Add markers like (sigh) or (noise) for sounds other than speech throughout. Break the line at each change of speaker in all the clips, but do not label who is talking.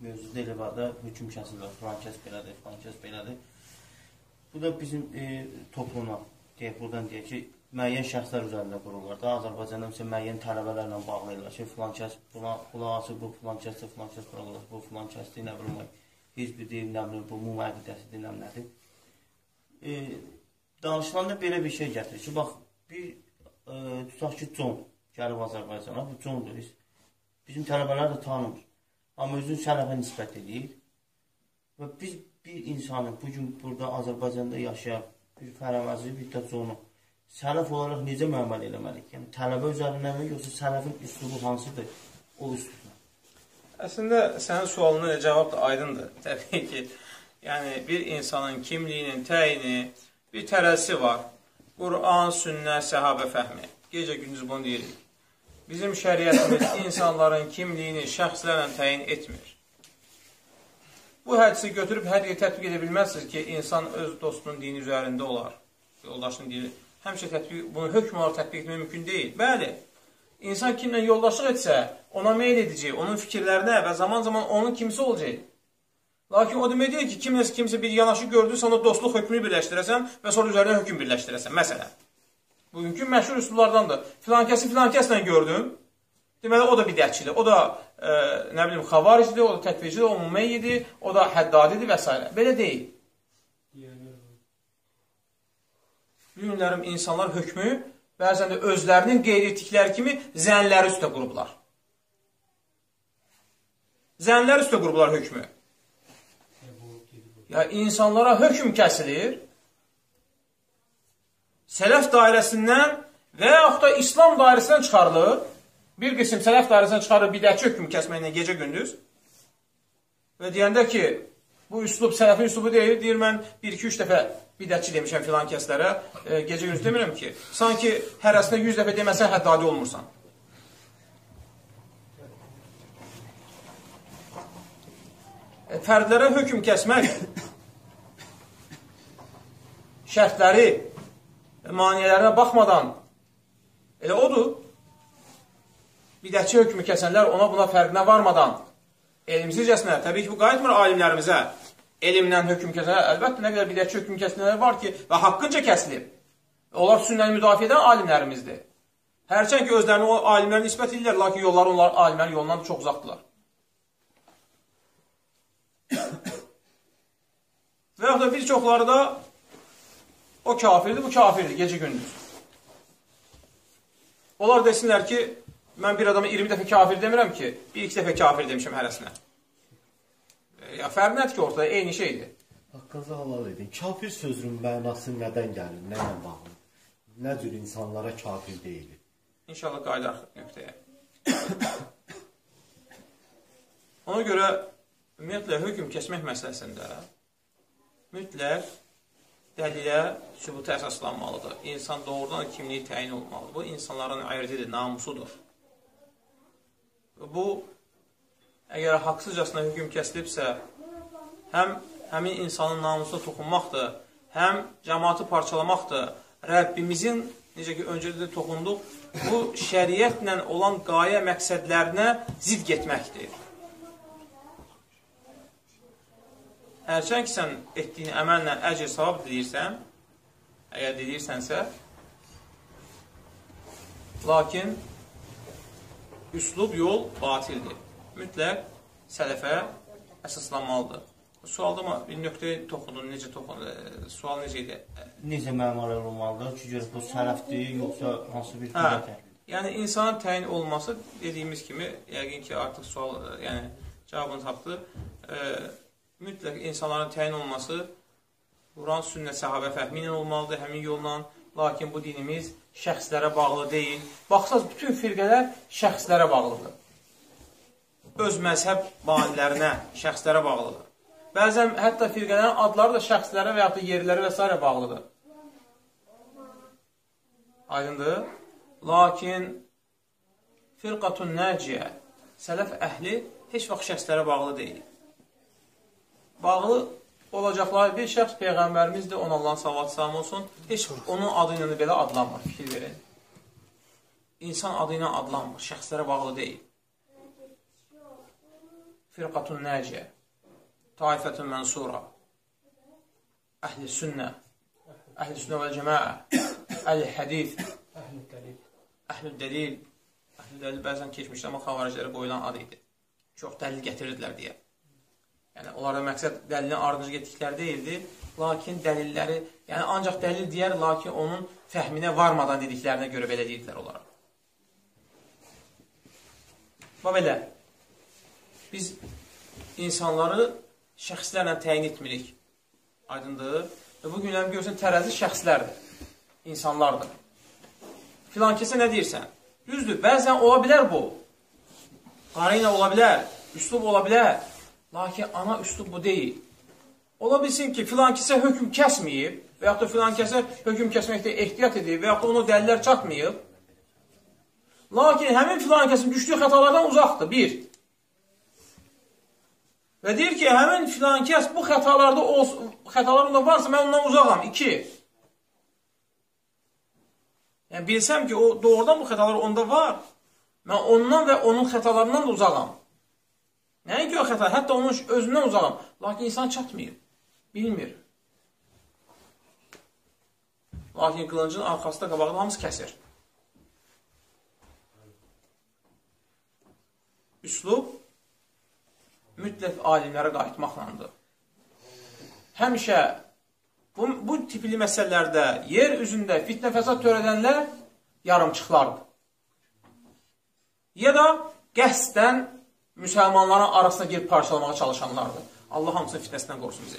mövzuda elə var da, hökm kəsilir, filan kəs belədir, filan kəs belədir. Bu da bizim e, topluma, deyək, buradan deyək ki, müəyyən şəxslər üzərində qururlar da, Azərbaycanda məsələn müəyyən tələbələrlə bağlayırlar ki, filan kəs buna qulaq asır, bu filan kəsdir, filan kəs buna qulaq asır, bu filan kəsdir, nə bilim, hizb deyil, nə bilim, bu mum əqidəsidir, nə nədir. E, danışılanda belə bir şey gətirir ki, bax, bir e, tutaq ki, Con gəlib Azərbaycana, bu Condur, bizim tələbələr də tanımır. Amma özünü sələfə nisbət edir. Və biz bir insanı bugün burada Azərbaycanda yaşayan bir fərəməzi, bir də Conu sələf olaraq necə müəməl eləməliyik? Yəni tələbə üzərindən mi, yoxsa sələfin üslubu hansıdır? O üslubla.
Əslində sənin sualına cavab da aydındır. (laughs) Təbii ki, yəni bir insanın kimliyinin təyini bir tərəsi var. Quran, sünnə, səhabə fəhmi. Gecə gündüz bunu deyirik. Bizim şəriətimiz (laughs) insanların kimliyini şəxslərlə təyin etmir. Bu hədisi götürüb hər yeri tətbiq edə bilməzsiniz ki, insan öz dostunun dini üzərində olar. Yoldaşının dini. Həmişə tətbiq, bunu hökm olaraq tətbiq etmək mümkün deyil. Bəli, insan kimlə yoldaşlıq etsə, ona meyl edəcək, onun fikirlərinə və zaman-zaman onun kimisi olacaq. Lakin o demək deyil ki, kimsə, kimsə bir yanaşı gördüysə, ona dostluq hökmünü birləşdirəsən və sonra üzərinə hökm birləşdirəsən. Məsələn. Bugünkü məşhur üsullardandır. Filan kəsi filan kəslə gördüm. Deməli, o da bidətçidir. O da, e, nə bilim, xavaricidir, o da təkvircidir, o mümeyyidir, o da həddadidir və s. Belə deyil. Bu günlərim insanlar hökmü bəzən də özlərinin qeyri etdikləri kimi zənləri üstə qurublar. Zənlər üstə qurublar hökmü. Ya insanlara hökm kəsilir, sələf dairəsindən və yaxud da İslam dairəsindən çıxarılır. Bir qism sələf dairəsindən çıxarır bidətçi hökm kəsməklə gecə gündüz. Və deyəndə ki, bu üslub sələfin üslubu deyil, deyir mən 1-2-3 dəfə bidətçi demişəm filan kəslərə, e, gecə gündüz demirəm ki, sanki hərəsində 100 dəfə deməsən həddadi olmursan. E, fərdlərə hökm kəsmək (coughs) şərtləri maniyələrinə baxmadan elə odur. Bidətçi hökmü kəsənlər ona buna fərqinə varmadan elmsizcəsinə, təbii ki, bu qayıtmır alimlərimizə elmlə hökm kəsənlər. Əlbəttə, nə qədər bidətçi hökm kəsənlər var ki, və haqqınca kəsilib. Onlar sünnəni müdafiə edən alimlərimizdir. Hərçən ki, özlərini o alimlərə nisbət edirlər, lakin yolları onlar alimlərin yolundan çox uzaqdırlar. (coughs) və yaxud da bir çoxları da O kafirdir, bu kafirdir, gecə gündüz. Onlar desinlər ki, mən bir adama 20 dəfə kafir demirəm ki, bir-iki dəfə kafir demişəm hərəsinə. E, ya fərq nədir ki, ortada eyni şeydir.
Haqqınızı halal edin. Kafir sözünün mənası nədən gəlir, nə ilə bağlı? Nə cür insanlara kafir deyilir?
İnşallah qayıdaq nöqtəyə. (coughs) Ona görə ümumiyyətlə hökm kəsmək məsələsində mütləq dəlilə, sübuta əsaslanmalıdır. İnsan doğrudan kimliyi təyin olmalıdır. Bu, insanların ərzidir, namusudur. Bu, əgər haqsızcasına hüküm kəsilibsə, həm həmin insanın namusuna toxunmaqdır, həm cəmatı parçalamaqdır. Rəbbimizin, necə ki, öncədə də toxunduq, bu şəriətlə olan qayə məqsədlərinə zid getməkdir. Hərçən ki, sən etdiyin əməllə əcr savab diləyirsən, əgər deyirsənsə, lakin üslub yol batildir. Mütləq sələfə əsaslanmalıdır. Sualda bir nöqtəyə toxundun, necə toxundun, e, sual necə idi?
Necə məmular olmalıdır ki, görək bu sələfdir, yoxsa hansı bir
hə, Yəni, insanın təyin olması dediyimiz kimi, yəqin ki, artıq sual, yəni, cavabını tapdı. E, mütləq insanların təyin olması Quran, sünnə, səhabə fəhmi ilə olmalıdır, həmin yolla. Lakin bu dinimiz şəxslərə bağlı deyil. Baxsaz, bütün firqələr şəxslərə bağlıdır. Öz məzhəb banilərinə, şəxslərə bağlıdır. Bəzən hətta firqələrin adları da şəxslərə və ya da yerlərə və s. bağlıdır. Aydındır? Lakin firqatun nəciyə, sələf əhli heç vaxt şəxslərə bağlı deyil bağlı olacaqları bir şəxs Peyğəmbərimizdir, ona Allahın salavat salam olsun. Heç onun adı ilə belə adlanmır, fikir verin. İnsan adı ilə adlanmır, şəxslərə bağlı deyil. firqatun naciyə, taifətun mənsura, əhli sünnə, əhli sünnə və cəmaə, əhli hədif,
Əhl-i dəlil.
əhli dəlil, bəzən keçmişdə amma xavaricilərə qoyulan ad idi. Çox dəlil gətirirdilər deyə. Yəni, onlarda məqsəd dəlilin ardınca getdikləri deyildi, lakin dəlilləri, yəni ancaq dəlil deyər, lakin onun fəhminə varmadan dediklərinə görə belə deyirdilər onlara. Və belə, biz insanları şəxslərlə təyin etmirik. Aydındır. Və bu günlərin görürsən, tərəzi şəxslərdir, insanlardır. Filan kəsə nə deyirsən? Düzdür, bəzən ola bilər bu. Qarina ola bilər, üslub ola bilər. Lakin ana üslub bu deyil. Ola bilsin ki, filan kəsə hökm kəsməyib və yaxud da filan kəsə hökm kəsməkdə ehtiyat edib və yaxud da ona dəlillər çatmayıb. Lakin həmin filan kəsin düşdüyü xətalardan uzaqdır, bir. Və deyir ki, həmin filan kəs bu xətalarda olsun, xətalar onda varsa, mən ondan uzaqam, iki. Yəni, bilsəm ki, o doğrudan bu xətalar onda var, mən ondan və onun xətalarından da uzaqam. Nəinki o xəta, hətta onun özündən uzaqam. Lakin insan çatmıyor, bilmir. Lakin qılıncın arxasında qabağında hamısı kəsir. Üslub mütləq alimlərə qayıtmaqlandır. Həmişə bu, bu tipli məsələlərdə yer üzündə fitnə fəsad törədənlər yarımçıqlardır. Ya da qəsdən müsəlmanların arasına girib parçalamağa çalışanlardır. Allah hamısının fitnəsindən qorusun bizi.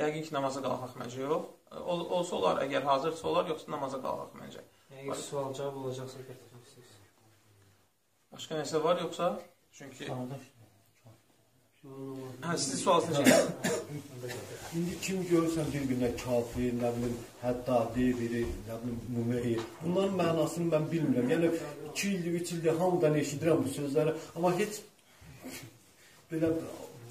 Yəqin ki, namaza qalxaq məncə yox. Ol, olsa olar, əgər hazırsa olar, yoxsa namaza qalxaq məncə.
Əgər sual cavab olacaqsa getirin siz.
Başqa nəsə var yoxsa? Çünki
Qardaş,
hə siz sualsınız çəkin.
İndi kim görürsən bir-birinə kafir, nə bilim, həddadi biri, nə bilim, mümeyir. Bunların mənasını mən bilmirəm. Yəni 2 ildir, 3 ildir hamıdan eşidirəm bu sözləri, amma heç belə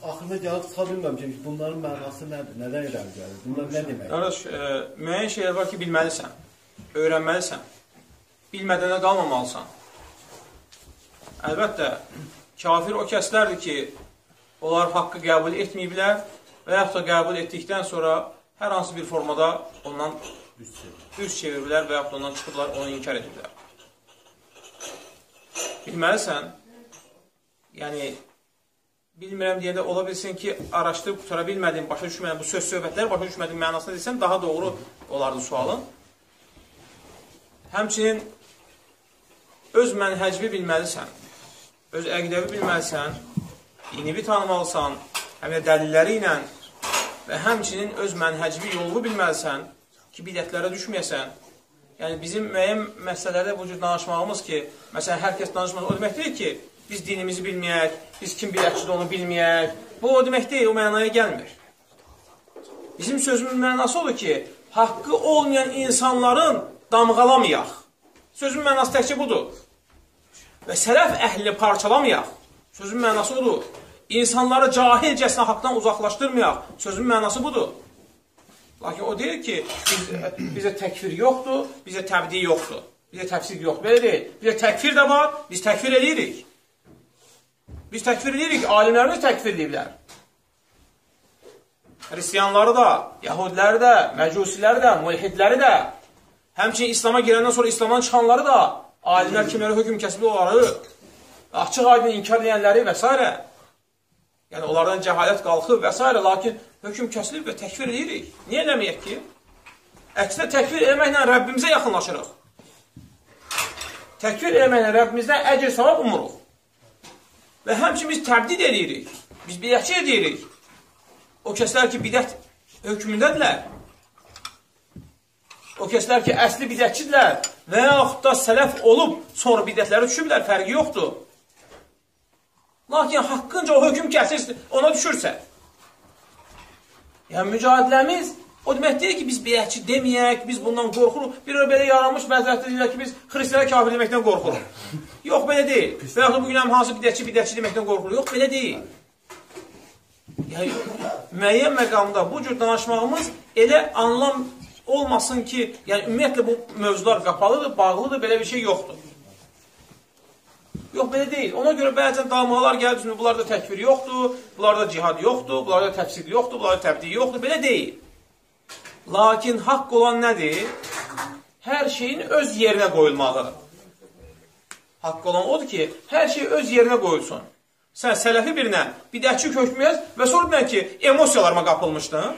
axırına gəlib çıxa bilmirəm ki, bunların mənası nədir, nədən irəli gəlir, bunlar nə deməkdir?
Qardaş, e, müəyyən şeylər var ki, bilməlisən, öyrənməlisən. Bilmədənə qalmamalısan. Əlbəttə, kafir o kəslərdir ki, onlar haqqı qəbul etməyiblər və yaxud da qəbul etdikdən sonra hər hansı bir formada ondan üz çeviriblər və yaxud da ondan çıxıblar, onu inkar ediblər. Bilməlisən, yəni, bilmirəm deyəndə ola bilsin ki, araşdırıb qutara bilmədim, başa düşmədim, bu söz söhbətlər başa düşmədim mənasını desəm, daha doğru olardı sualın. Həmçinin öz mənhəcvi bilməlisən, öz əqdəvi bilməlisən, dinivi tanımalısan, həm də dəlilləri ilə və həmçinin öz mənhəcvi yolunu bilməlisən ki, bidətlərə düşməyəsən. Yəni, bizim müəyyən məsələlərdə bu cür danışmağımız ki, məsələn, hər kəs danışmaz, o demək deyil ki, biz dinimizi bilməyək, biz kim biləkçidir onu bilməyək. Bu, o demək deyil, o mənaya gəlmir. Bizim sözümün mənası odur ki, haqqı olmayan insanların damğalamayaq. Sözün mənası təkcə budur. Və sələf əhlini parçalamayaq. Sözün mənası odur. İnsanları cahilcəsinə haqdan uzaqlaşdırmayaq. Sözün mənası budur. Lakin o deyir ki, biz, bizə təkfir yoxdur, bizə təbdi yoxdur. Bizə təfsir yoxdur. Belə deyil. Bizə təkfir də var, biz təkfir edirik. Biz təkfir edirik, alimlərimiz təkfir ediblər. Hristiyanları da, Yahudiləri də, Məcusiləri də, Mulhidləri də, həmçinin İslama girəndən sonra İslamdan çıxanları da, alimlər kimlərə hökm kəsib onları, açıq aydın inkar edənləri və s. Yəni, onlardan cəhalət qalxıb və s. Lakin hökm kəsilib və təkfir edirik. Niyə eləməyək ki? Əksinə təkfir eləməklə Rəbbimizə yaxınlaşırıq. Təkfir eləməklə Rəbbimizdən əcr savab umuruq. Və həmçin biz təbdid edirik. Biz bidətçi edirik. O kəslər ki, bidət hökmündədirlər. O kəslər ki, əsli bidətçidirlər və yaxud da sələf olub, sonra bidətlərə düşüblər, fərqi yoxdur. Lakin haqqınca o hökm kəsir, ona düşürsə. Yəni, mücadiləmiz o demək deyil ki, biz bidətçi deməyək, biz bundan qorxuruq. Bir belə yaranmış məzrətdə deyirlər ki, biz xristiyanə kafir deməkdən qorxuruq. Yox, belə deyil. Və yaxud bugün həm hansı bidətçi, bidətçi deməkdən qorxuruq. Yox, belə deyil. Yəni, müəyyən məqamda bu cür danışmağımız elə anlam olmasın ki, yəni ümumiyyətlə bu mövzular qapalıdır, bağlıdır, belə bir şey yoxdur. Yox, belə deyil. Ona görə bəzən dalmalar gəlir, çünki bunlarda təkfir yoxdur, bunlarda cihad yoxdur, bunlarda təfsir yoxdur, bunlarda təbdiyi yoxdur, belə deyil. Lakin haqq olan nədir? Hər şeyin öz yerinə qoyulmağı. Haqq olan odur ki, hər şey öz yerinə qoyulsun. Sən sələfi birinə bidətçi hökmüyəz və sonra deyən ki, emosiyalarıma qapılmışdın.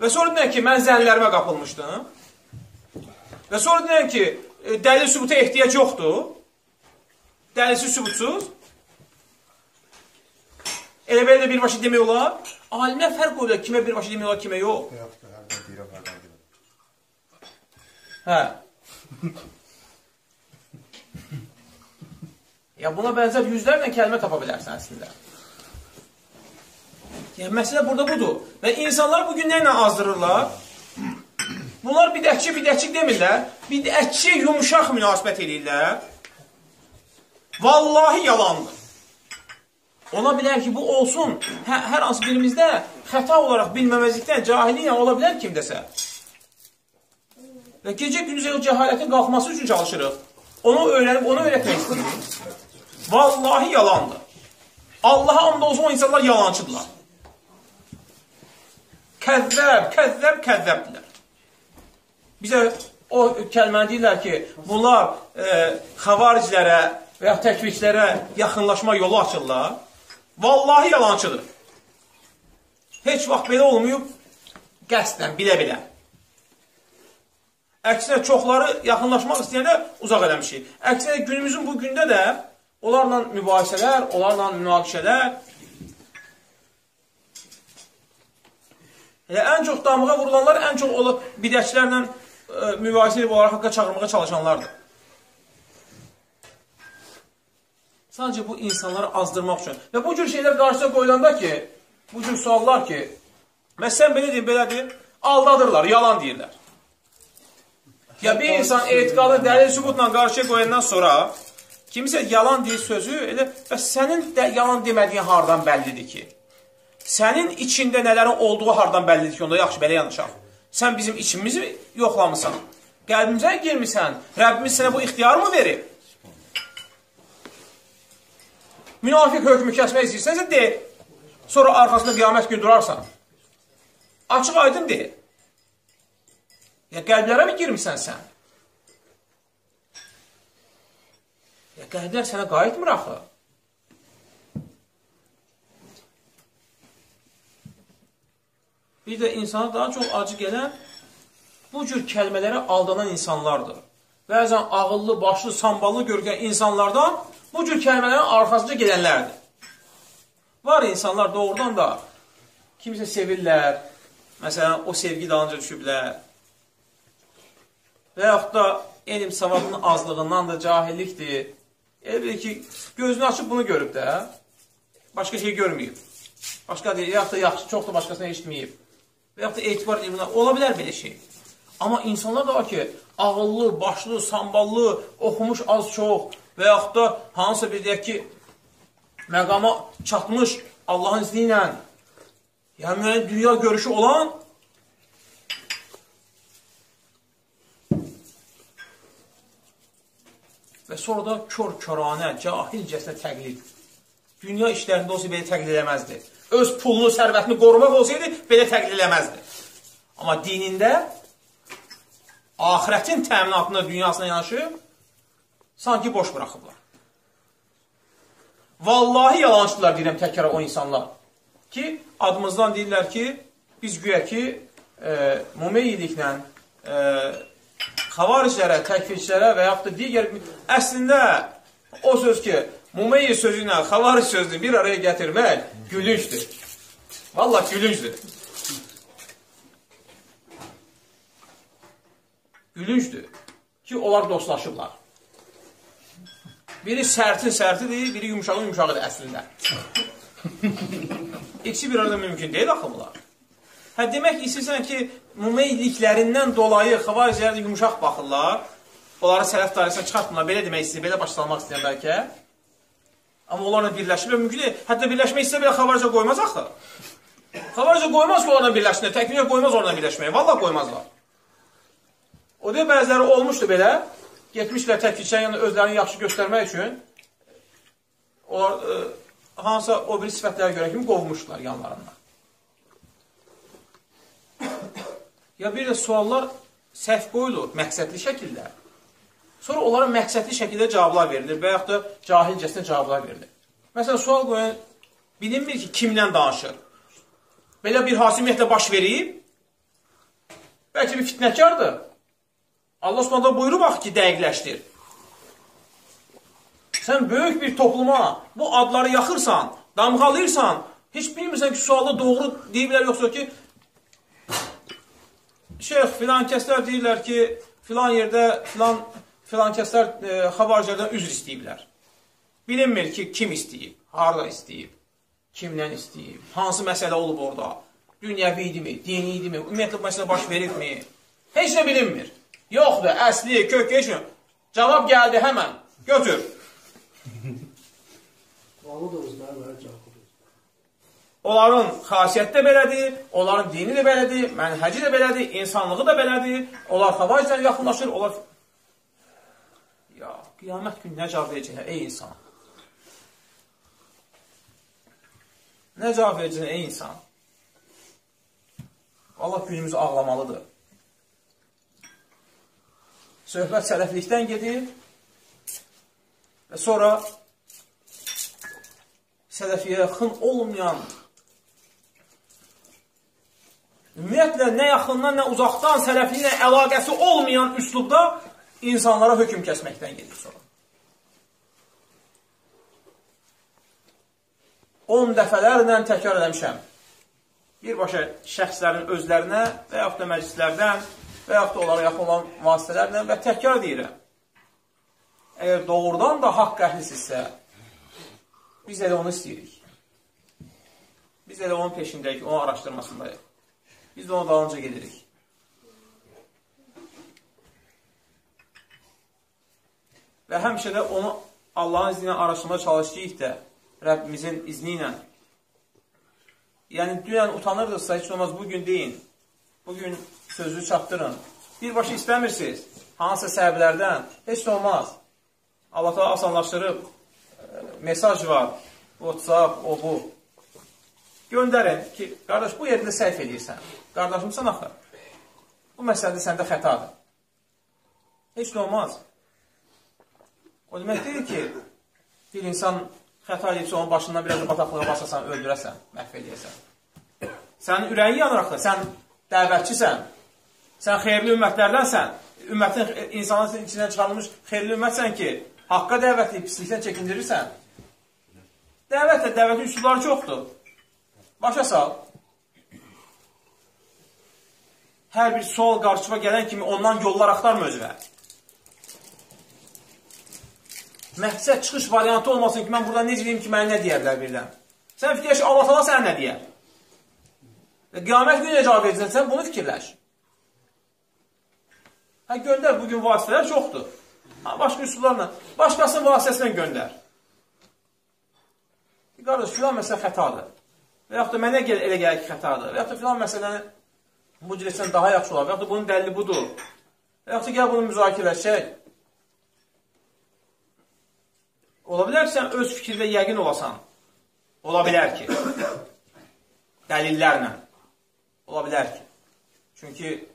Və sonra deyən ki, mən zənlərimə qapılmışdım. Və sonra deyən ki, e, dəlil sübuta ehtiyac yoxdur. Dəlilsiz sübutsuz. Elə belə də birbaşa demək olar. Alimə fərq qoyurlar, kimə birbaşa demək olar, kimə yox. Hə. ya buna bənzər yüzlərlə kəlmə tapa bilərsən əslində. Yəni, məsələ burada budur. Və insanlar bugün nə ilə azdırırlar? Bunlar bidətçi, bidətçi demirlər. Bidətçi yumuşaq münasibət edirlər. Vallahi yalandır. Ola bilər ki, bu olsun. Hə, hər hansı birimizdə xəta olaraq bilməməzlikdən, cahilliklə ola bilər kimdəsə. Və gecə gündüz o cəhalətin qalxması üçün çalışırıq. Onu öyrənib, onu öyrətmək istəyirik. Vallahi yalandır. Allaha and olsun o insanlar yalancıdırlar. Kəzzəb, kəzzəb, kəzzəbdirlər. Bizə o kəlməni deyirlər ki, bunlar e, xavaricilərə və ya təkviklərə yaxınlaşma yolu açırlar. Vallahi yalancıdır. Heç vaxt belə olmayıb, qəsdən, bilə-bilə. Əksinə, çoxları yaxınlaşmaq istəyəndə uzaq eləmişik. Əksinə, günümüzün bu gündə də onlarla mübahisələr, onlarla münaqişələr, Elə ən çox damığa vurulanlar ən çox olub bidətçilərlə e, mübahisə edib onları haqqa çağırmağa çalışanlardır. Sadəcə bu insanları azdırmaq üçün. Və bu cür şeylər qarşısına qoyulanda ki, bu cür suallar ki, məsələn belə deyim, belədir, aldadırlar, yalan deyirlər. Ya bir insan etiqadı dəlil sübutla qarşıya qoyandan sonra kimisə yalan deyir sözü, elə bəs sənin də yalan demədiyin hardan bəllidir ki? Sənin içində nələrin olduğu hardan bəllidir ki, onda yaxşı belə yanışaq. Sən bizim içimizi yoxlamısan. Qəlbimizə girmirsən. Rəbbimiz sənə bu ixtiyarı mı verib? Münafiq hökmü kəsmək istəyirsənsə, de. Sonra arxasında qiyamət gün durarsan. Açıq aydın de. Ya qəlblərə mi girmirsən sən? Ya qəlblər sənə qayıtmır axı. Bir də insana daha çox acı gələn bu cür kəlmələrə aldanan insanlardır. Bəzən ağıllı, başlı, samballı görkən insanlardan bu cür kəlmələrin arxasınca gedənlərdir. Var insanlar doğrudan da kimsə sevirlər, məsələn, o sevgi dalınca düşüblər və yaxud da elm savadının azlığından da cahillikdir. Elə bilir ki, gözünü açıb bunu görüb də, başqa şey görməyib. Başqa deyil, yaxud da yaxşı, çox da başqasına eşitməyib. Və yaxud da etibar edib, ola bilər belə şey. Amma insanlar da var ki, ağıllı, başlı, samballı, oxumuş az-çox və yaxud da hansısa bir deyək ki, məqama çatmış Allahın izni ilə, yəni müəyyən dünya görüşü olan və sonra da kör-köranə, cahilcəsinə təqlid. Dünya işlərində olsa belə təqlid eləməzdi. Öz pulunu, sərvətini qorumaq olsaydı, belə təqlid eləməzdi. Amma dinində axirətin təminatında dünyasına yanaşıb, sanki boş buraxıblar. Vallahi yalancıdırlar deyirəm təkrar o insanlar. Ki, adımızdan deyirlər ki, biz güya ki, e, mumeyyiliklə e, xavariclərə, təkfirçilərə və yaxud da digər, əslində o söz ki, mumeyyi sözü ilə xavaric sözünü bir araya gətirmək gülüncdür. Vallahi gülüncdür. gülüncdür ki, onlar dostlaşıblar. Biri sərtin sərtidir, biri yumuşağın yumuşağıdır əslində. İkisi bir arada mümkün deyil axı bunlar. Hə, demək istəyirsən ki, mümeyliklərindən dolayı xavaricilər yumuşaq baxırlar, onları sələf dairəsinə çıxartmırlar, belə demək istəyir, belə başlamaq istəyir bəlkə. Amma onlarla birləşmir, mümkün deyil. Hətta birləşmək istəyir, belə xavaricə qoymaz axı. Xavaricə qoymaz ki, onlarla birləşsinə, təkvirə qoymaz onlarla birləşməyə, valla qoymazlar. O da bəziləri olmuşdu belə, getmişlər təklikçən yəni özlərini yaxşı göstərmək üçün onlar e, hansısa o bir sifətlərə görə kimi qovmuşlar yanlarından. Ya bir də suallar səhv qoyulur, məqsədli şəkildə. Sonra onlara məqsədli şəkildə cavablar verilir və yaxud da cahilcəsinə cavablar verilir. Məsələn, sual qoyan bilinmir ki, kimlə danışır. Belə bir hakimiyyətlə baş verib, bəlkə bir fitnəkardır. Allah Subhanahu buyurub bax ki, dəqiqləşdir. Sən böyük bir topluma bu adları yaxırsan, damğalayırsan, heç bilmirsən ki, sualda doğru deyiblər yoxsa ki, şeyx filan kəslər deyirlər ki, filan yerdə filan filan kəslər e, xabarcardan üzr istəyiblər. Bilinmir ki, kim istəyib, harada istəyib, kimlə istəyib, hansı məsələ olub orada, dünyəvi idimi, dini idimi, ümumiyyətlə məsələ baş veribmi, heç nə bilinmir. Yoxdur, əsli, kök, heç nə. Cavab gəldi həmən, götür. Onların xasiyyəti də belədir, onların dini də belədir, mənhəci də belədir, insanlığı da belədir. Onlar xavaricdən yaxınlaşır, onlar... Ya, qiyamət günü nə cavab verəcəklər, ey insan? Nə cavab verəcəklər, ey insan? Allah günümüz ağlamalıdır. Söhbət sələflikdən gedir və sonra sələfiyə yaxın olmayan ümumiyyətlə nə yaxından, nə uzaqdan sələfliklə əlaqəsi olmayan üslubda insanlara hökm kəsməkdən gedir sonra. 10 dəfələrlə təkrar eləmişəm. Birbaşa şəxslərin özlərinə və yaxud da məclislərdən və yaxud da onlara yaxın olan vasitələrlə və təkrar deyirəm. Əgər doğrudan da haqq əhlisinizsə, biz elə onu istəyirik. Biz elə onun peşindəyik, onun araşdırmasındayıq. Biz də onun dalınca gedirik. Və həmişə də onu Allahın izni ilə araşdırmaya çalışdıyıq da, Rəbbimizin izni ilə. Yəni, dünən utanırdınızsa, heç olmaz, bugün deyin. Bugün sözü çatdırın. Birbaşa istəmirsiniz, hansısa səbəblərdən, heç olmaz. Allah da asanlaşdırıb, e, mesaj var, WhatsApp, o bu. Göndərin ki, qardaş, bu yerində səhv edirsən. Qardaşımsan axı. Bu məsələdə səndə xətadır. Heç olmaz. O demək deyil ki, bir insan xəta edibsə onun başından biraz da bataqlığa basasan, öldürəsən, məhv edəyəsən. Sənin ürəyin yanır axı, sən dəvətçisən, sən xeyirli ümmətlərdənsən, ümmətin insanın içindən çıxarılmış xeyirli ümmətsən ki, haqqa dəvətli pislikdən çəkindirirsən. Dəvətlə dəvətin üsulları çoxdur. Başa sal. Hər bir sual qarşıma gələn kimi ondan yollar axtarma özünə. Məqsəd çıxış variantı olmasın ki, mən burada necə deyim ki, mənə nə deyərlər birdən. Sən fikirləş, Allah Allah sənə nə deyər? Və qiyamət günü cavab edəcəksən, sən bunu fikirləş. Hə, göndər, bugün vasitələr çoxdur. Ha, başqa üsullarla, başqasının vasitəsilə göndər. Qardaş, filan məsələ xətadır. Və yaxud da mənə gəl, elə gəlir ki, xətadır. Və yaxud da filan məsələni bu cür daha yaxşı olar. Və yaxud da bunun dəlili budur. Və yaxud da gəl bunu müzakirələşək. Ola bilər ki, sən öz fikrində yəqin olasan. Ola bilər ki, (coughs) dəlillərlə. Ola bilər ki. Çünki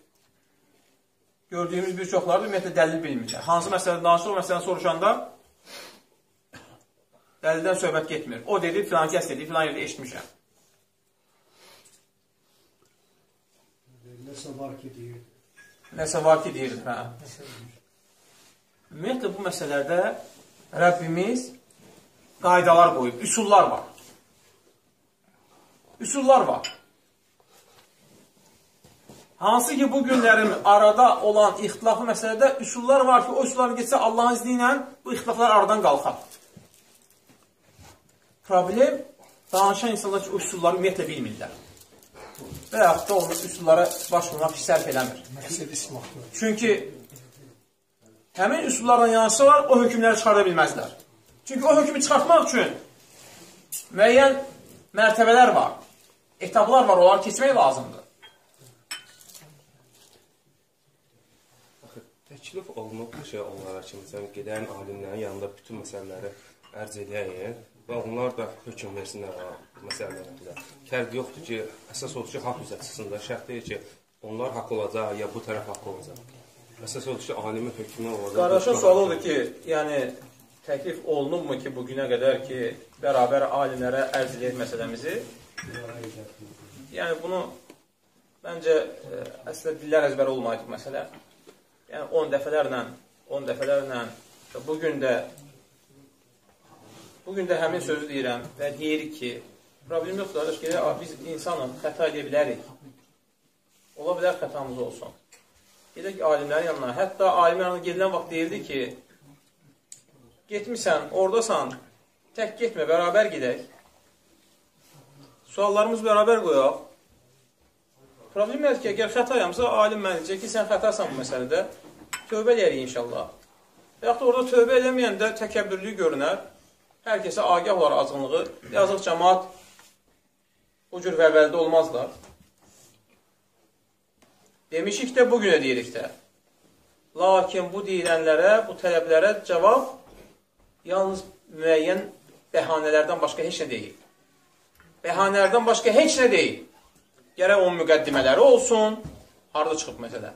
gördüyümüz bir çoxları ümumiyyətlə dəlil bilmirlər. Hansı məsələ danışılır, məsələni soruşanda dəlildən söhbət getmir. O dedi, filan kəs dedi, filan yerdə eşitmişəm.
Nəsə var ki, deyir.
Nəsə var ki, deyir. Hə. Ümumiyyətlə, bu məsələlərdə Rəbbimiz qaydalar qoyub, üsullar var. Üsullar var. Hansı ki, bu günlərin arada olan ixtilaflı məsələdə üsullar var ki, o üsullar getsə Allahın izni ilə bu ixtilaflar aradan qalxar. Problem, danışan insanlar ki, o üsulları ümumiyyətlə bilmirlər. Və yaxud da onun üsullara baş vurmaq sərf eləmir.
Məqsəd ismaqdır.
Çünki həmin üsullarla yanaşsalar, o hökmləri çıxara bilməzlər. Çünki o hökmü çıxartmaq üçün müəyyən mərtəbələr var, etaplar var, onları keçmək lazımdır.
Təklif olunubdur şey onlara ki, məsələn, gedən alimlərin yanında bütün məsələləri ərz edəyək və onlar da hökm versinlər o məsələlərdə. Fərq yoxdur ki, əsas odur ki, haqq üzrə çıxsınlar. Şərt deyil ki, onlar haqq olacaq ya bu tərəf haqq olacaq. Əsas odur ki, alimin hökmü olacaq.
Qardaşın sualı odur ki, yəni təklif olunubmu ki, bu günə qədər ki, bərabər alimlərə ərz edək məsələmizi? Yəni bunu məncə ə, əslində dillər əzbəri olmayacaq məsələ. Yəni 10 dəfələrlə, 10 dəfələrlə bu gün də bu gün də həmin sözü deyirəm və deyirik ki, problem yoxdur, qardaş, gedək, "A, biz insanıq, xəta edə bilərik. Ola bilər xətamız olsun. Gedək alimlərin yanına. Hətta alimlərin yanına gedilən vaxt deyildi ki, getmisən, oradasan, tək getmə, bərabər gedək. Suallarımızı bərabər qoyaq. Problem nədir ki, əgər xətayamsa, alim mənə deyəcək ki, sən xətasan bu məsələdə, tövbə eləyərik inşallah. Və yaxud da orada tövbə eləməyəndə təkəbbürlüyü görünər, hər kəsə agah olar azğınlığı, yazıq cəmaat bu cür vəvəldə olmazlar. Demişik də, bugünə deyirik də. Lakin bu deyilənlərə, bu tələblərə cavab yalnız müəyyən bəhanələrdən başqa heç nə deyil. Bəhanələrdən başqa heç nə deyil. Gərək onun müqəddimələri olsun, harada çıxıb məsələ.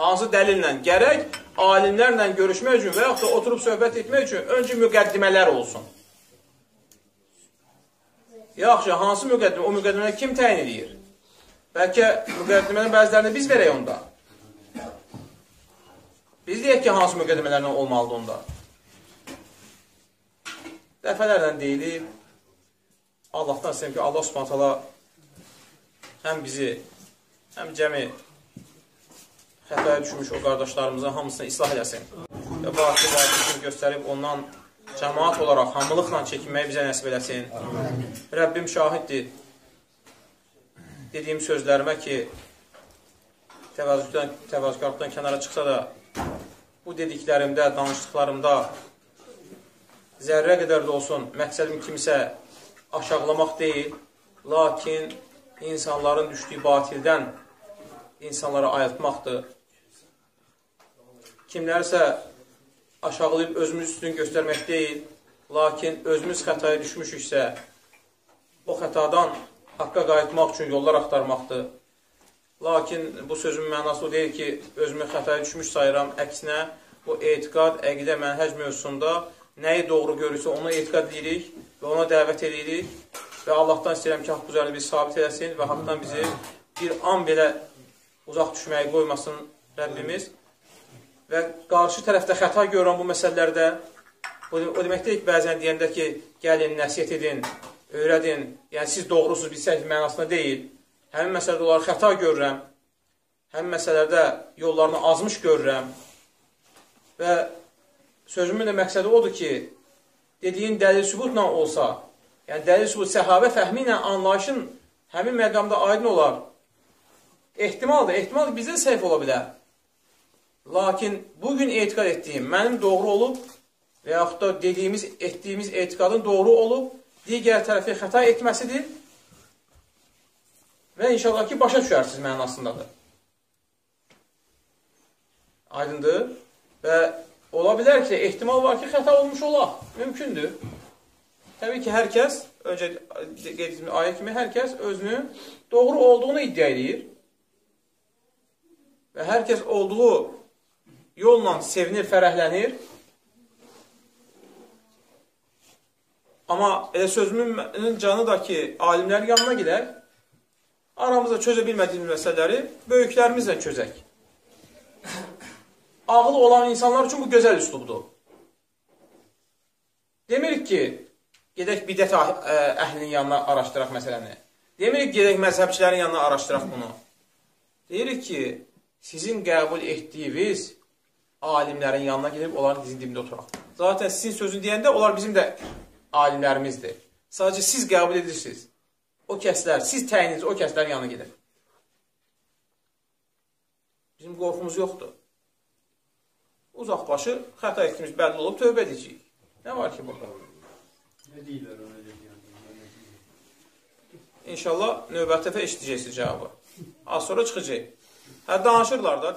Hansı dəlillə? Gərək alimlərlə görüşmək üçün və yaxud da oturub söhbət etmək üçün öncə müqəddimələr olsun. Yaxşı, hansı müqəddimə? O müqəddimələri kim təyin edir? Bəlkə müqəddimələrin bəzilərini biz verək onda. Biz deyək ki, hansı müqəddimələrlə olmalıdır onda. Dəfələrlə deyilib, Allahdan istəyirəm ki, Allah subhanətələ həm bizi, həm cəmi xətaya düşmüş o qardaşlarımızın hamısını islah eləsin. Və başı vacibini göstərib ondan cəmaat olaraq hamılıqla çəkinməyi bizə nəsib eləsin. Rəbbim şahiddir dediyim sözlərimə ki, təvazüqdən, təvazüqarlıqdan kənara çıxsa da, bu dediklərimdə, danışdıqlarımda zərrə qədər də olsun, məqsədim kimsə aşağılamaq deyil, lakin insanların düşdüyü batildən insanları ayıltmaqdır. Kimlərsə aşağılayıb özümüz üstün göstərmək deyil, lakin özümüz xətaya düşmüşüksə, o xətadan haqqa qayıtmaq üçün yollar axtarmaqdır. Lakin bu sözün mənası o deyil ki, özümü xətaya düşmüş sayıram. Əksinə, bu etiqad, əqidə, mənhəc mövzusunda nəyi doğru görürsə onu etiqad edirik və ona dəvət edirik və Allahdan istəyirəm ki, haqq üzərində bizi sabit eləsin və haqdan bizi bir an belə uzaq düşməyi qoymasın Rəbbimiz və qarşı tərəfdə xəta görürəm bu məsələlərdə. O, o demək deyil ki, bəzən deyəndə ki, gəlin, nəsiyyət edin, öyrədin, yəni siz doğrusunuz, biz səhv mənasında deyil. Həmin məsələdə onları xəta görürəm, həmin məsələlərdə yollarını azmış görürəm və sözümün də məqsədi odur ki, dediyin dəlil sübutla olsa, yəni dəlil sübut səhabə fəhmi ilə anlayışın həmin məqamda aydın olar. Ehtimaldır, ehtimal bizdə səhv ola bilər. Lakin bugün etiqad etdiyim mənim doğru olub və yaxud da dediyimiz, etdiyimiz etiqadın doğru olub, digər tərəfi xəta etməsidir və inşallah ki, başa düşərsiniz mənasındadır. Aydındır və ola bilər ki, ehtimal var ki, xəta olmuş ola, mümkündür. Təbii ki, hər kəs, öncə qeyd etdiyim ayə kimi, hər kəs özünün doğru olduğunu iddia edir və hər kəs olduğu yolla sevinir, fərəhlənir. Amma elə sözümün canı da ki, alimlərin yanına gedər, aramızda çözə bilmədiyimiz məsələləri böyüklərimizlə çözək. (coughs) Ağıl olan insanlar üçün bu gözəl üslubdur. Demirik ki, gedək bidət əhlinin yanına araşdıraq məsələni. Demirik gedək məzhəbçilərin yanına araşdıraq bunu. Deyirik ki, sizin qəbul etdiyiniz alimlərin yanına gedib onların dizin dibində oturaq. Zaten sizin sözünü deyəndə onlar bizim də alimlərimizdir. Sadəcə siz qəbul edirsiniz. O kəslər, siz təyiniz o kəslərin yanına gedin. Bizim qorxumuz yoxdur. Uzaq başı xəta etdiyimiz bəlli olub tövbə edəcəyik. Nə var ki burada?
Nə deyirlər ona?
İnşallah növbəti dəfə eşidəcəksiniz cavabı. Az sonra çıxacaq. Hə danışırlar da.